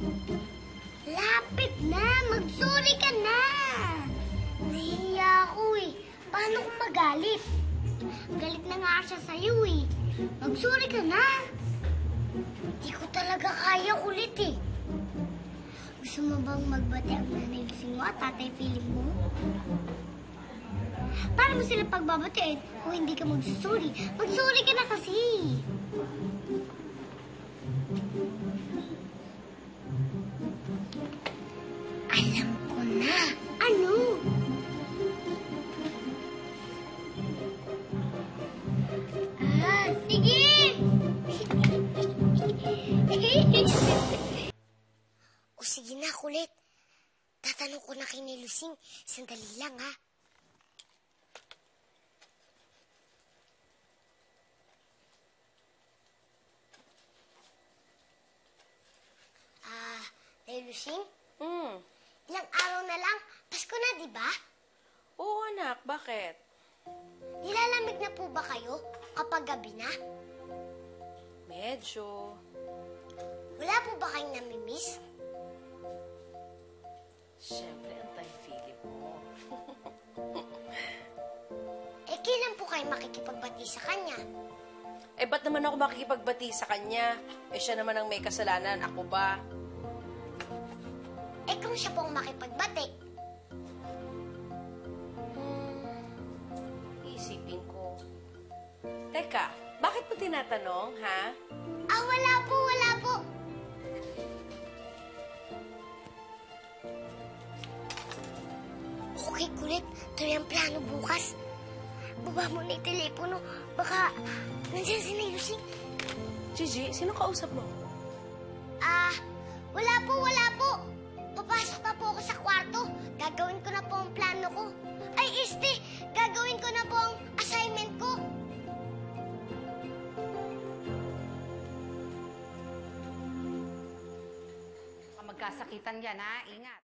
Malapit na. Magsorry ka na. Nahiya ako eh. Paano kung magalit? Galit na nga siya sa'yo eh. Magsorry ka na. Di ko talaga kaya ulit eh. Gusto mo bang magbati ang nanay Lusing mo at tatay Philip mo? Paano mo sila pagbabatiin kung hindi ka magsusuri? Magsuri ka na kasi. Alam ko na. Ano? Ah, sige! o sige na, kulit. Tatanong ko na kay Nilusing. Sandali lang, ha? Ah, Nilusing? Hmm. Ilang araw na lang, Pasko na, di ba? Oo, anak. Bakit? Nilalamig na po ba kayo kapag gabi na? Medyo. Wala po ba kayong namimiss? Siyempre, antay-Philip mo. Eh, kailan po kayo makikipagbati sa kanya? Eh, ba't naman ako makikipagbati sa kanya? Eh, siya naman ang may kasalanan. Ako ba? Eh, kung siya pong makipagbati, Teka, bakit mo tinatanong, ha? ah, wala po, wala po. Okay, kulit. Tuloy ang plano bukas. Baba mo na yung telepono. Baka nandiyan si Nayusing. Gigi, sino kausap mo? Ah, wala po, wala po. Papasok na po ako sa kwarto. Gagawin ko na po ang plano ko. Magkasakitan yan, ha? Ingat.